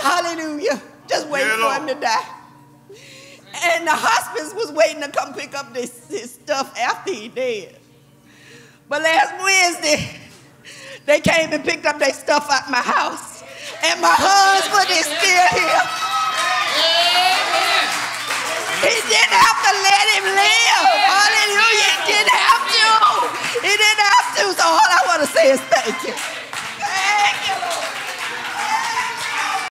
Hallelujah. Just waiting Yeah, for him to die. And the hospice was waiting to come pick up this, this stuff after he dead. But last Wednesday, they came and picked up their stuff out my house. And my husband is still here. He didn't have to let him live. Hallelujah. He didn't have to. He didn't have to. So all I want to say is thank you.